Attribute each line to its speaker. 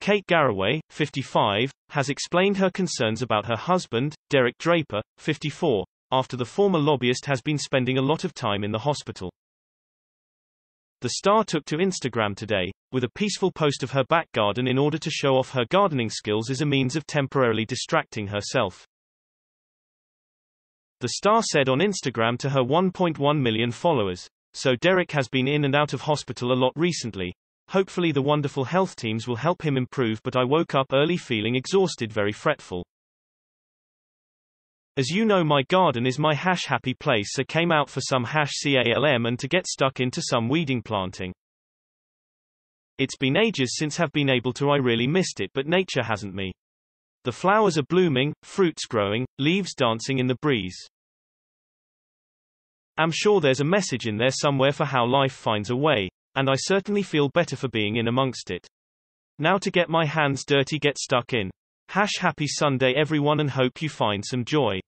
Speaker 1: Kate Garraway, 55, has explained her concerns about her husband, Derek Draper, 54, after the former lobbyist has been spending a lot of time in the hospital. The star took to Instagram today, with a peaceful post of her back garden in order to show off her gardening skills as a means of temporarily distracting herself. The star said on Instagram to her 1.1 million followers, So Derek has been in and out of hospital a lot recently, Hopefully the wonderful health teams will help him improve but I woke up early feeling exhausted very fretful. As you know my garden is my hash happy place so came out for some hash CALM and to get stuck into some weeding planting. It's been ages since have been able to I really missed it but nature hasn't me. The flowers are blooming, fruits growing, leaves dancing in the breeze. I'm sure there's a message in there somewhere for how life finds a way, and I certainly feel better for being in amongst it. Now to get my hands dirty get stuck in. Hash happy Sunday everyone and hope you find some joy.